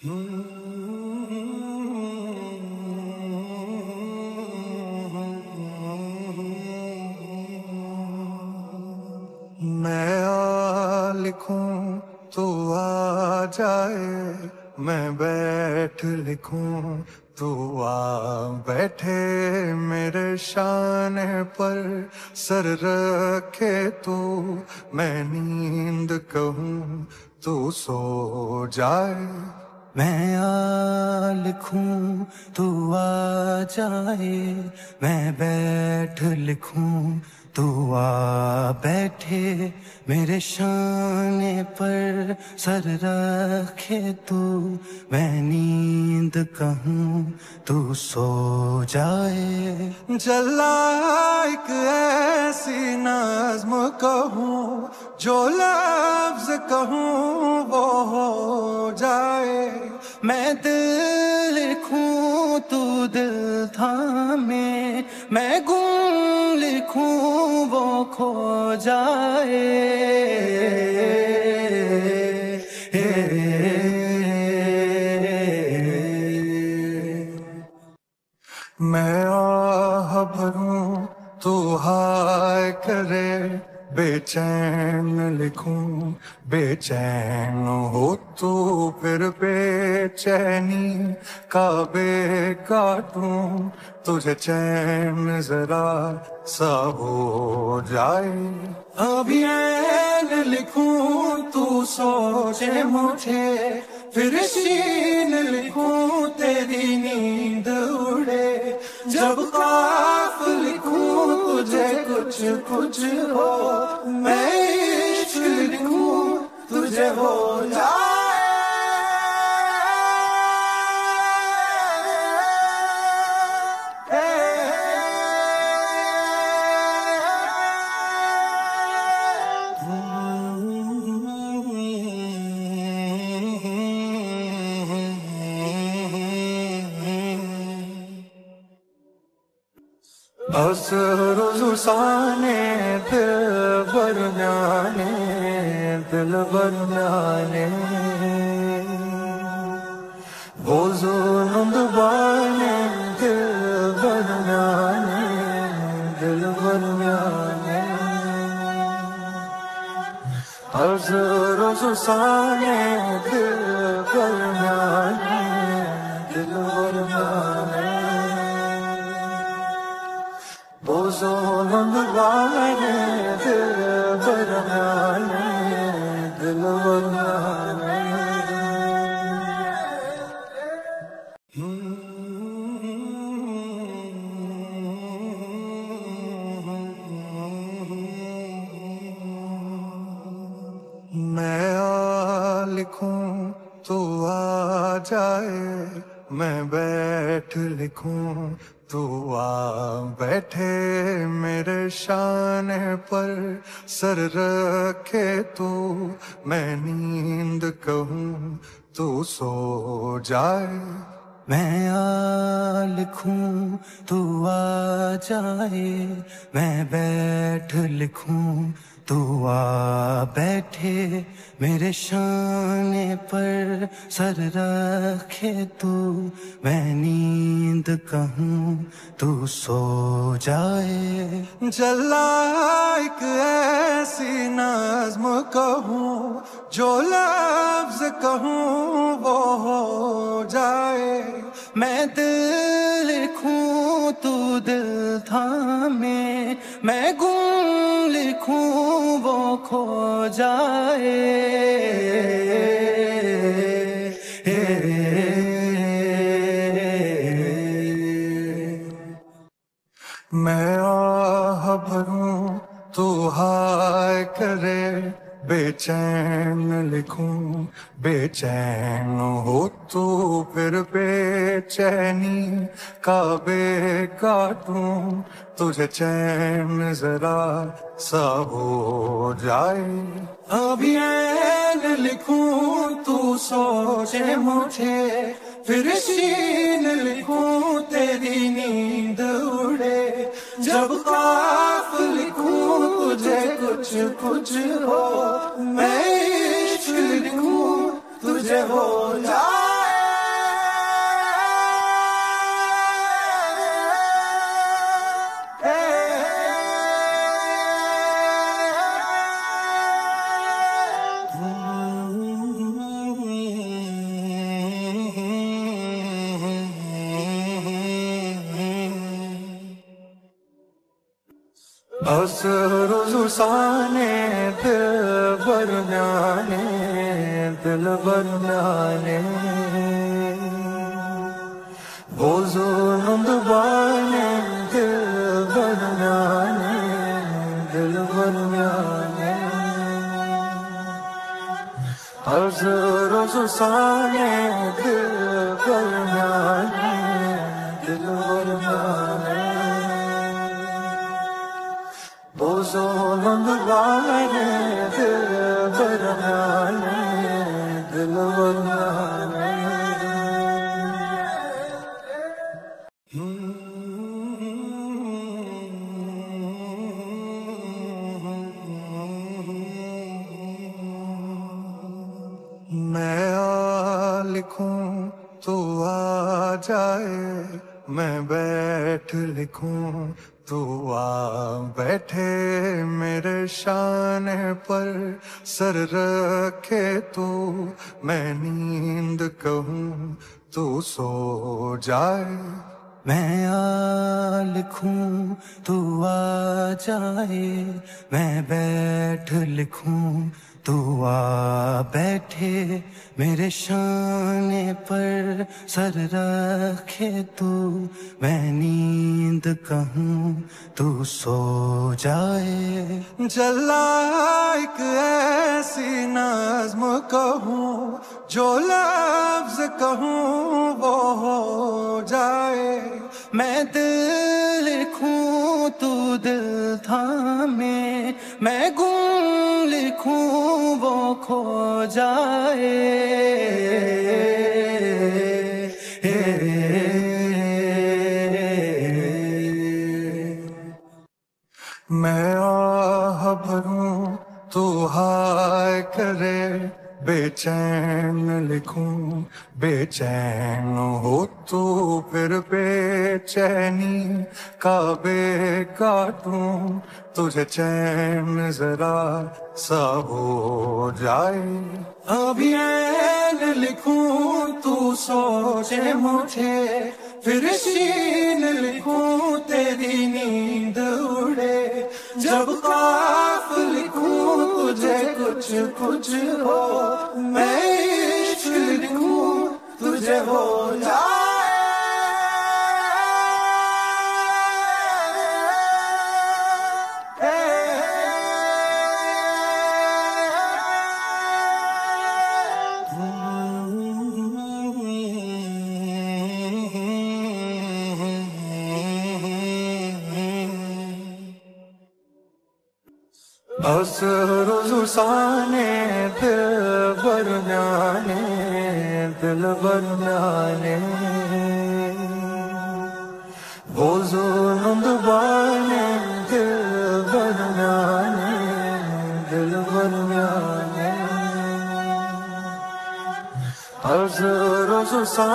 मैं आ लिखूं तो आ जाए, मैं बैठ लिखूं तो आ बैठे। मेरे शान पर सर रखे तू मैं नींद कहूँ तू सो जाए। मैं आ लिखूं तू आ जाए मैं बैठ लिखूं तू आ बैठे मेरे शाने पर सर रखे तू। मैं नींद कहूँ तू सो जाए। जला एक ऐसी नज्म कहूँ, जो लफ्ज कहूँ वो हो जाए। मैं दिल लिखूँ तू दिल थामे, मैं गुम लिखूं वो खो जाए। मैं आह भरूं तू हाय करे। बेचैन लिखूं, बेचैन हो तू फिर बेचैनी, काबे काटूं, तुझे चैन जरा सा हो जाए। अभी ऐन लिखूं, तू सोचे मुझे, फिर शीन लिखूं, तेरी नींद उड़े। जब काफ लिखूं तुझे कुछ कुछ हो मैं लिखूं तुझे हो असरुसाने दिल बरनाने दिल बरनाने। वो जुल्म बाने दिल बरनाने दिल बरनाने। असरुसाने दिल मैं आ लिखूं तो आ जाए, मैं बैठ लिखूं तू आ बैठे मेरे शान पर, सर रखे तू मैं नींद कहूँ तू सो जाए। मैं आ लिखूं तू आ जाए मैं बैठ लिखूं तू आ बैठे मेरे शाने पर सर रखे तू, मैं नींद कहूँ तू सो जाए। जला एक ऐसी नज्म कहूँ, जो लफ्ज कहूँ वो हो जाए। मैं दिल लिखूं, तू दिल थामे, मैं गुम लिखूं खो जाए। मैं आह भरूं तू हाय करे। बेचैन लिखूं, बेचैन हो तो फिर बेचैनी, काबे काटूं, तुझे चैन जरा सा हो जाए। अभी ऐन लिखूं, तू सोचे मुझे, फिर शीन लिखूं, तेरी नींद जब काफ लिखूं तुझे कुछ कुछ हो मैं लिखूं तुझे हो। असरुसाने दिल बरनाने दिल बरनाने बोजुर्ग बाने दिल बरनाने दिल बरनाने असरुसाने दिल बैठ लिखूं तू आ बैठे मेरे शान पर सर रखे तू मैं नींद कहूँ तू सो जाए। मैं आ लिखूं तू आ जाए। मैं बैठ लिखूं तू आ बैठे, मेरे शाने पर सर रखे तू। मैं नींद कहूँ, तू सो जाए। जला एक ऐसी नज्म कहूँ, जो लफ्ज कहूँ, वो हो जाए। मैं दिल लिखूं, तू दिल थामे। मैं गुम लिखूं, वो खो जाए। मैं आह भरूं, तू हाय करे। बेचैन लिखूं, बेचैन हो तू फिर बेचैनी का काबे काटूं, तुझे चैन जरा सा हो जाए। अभी ऐन लिखूं, तू सोचे मुझे, फिर शीन लिखूं, तेरी नींद उड़े। जब काफ लिखूं, तुझे कुछ कुछ हो तुझे हो असरुसाने दिल बरनाने दिलबर नाने बोजोनंद बाने दिलबर नाने दिलबर नाने अर्ज रोज सा